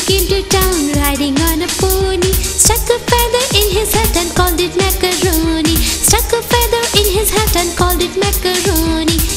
came to town riding on a pony. Stuck a feather in his hat and called it macaroni. Stuck a feather in his hat and called it macaroni.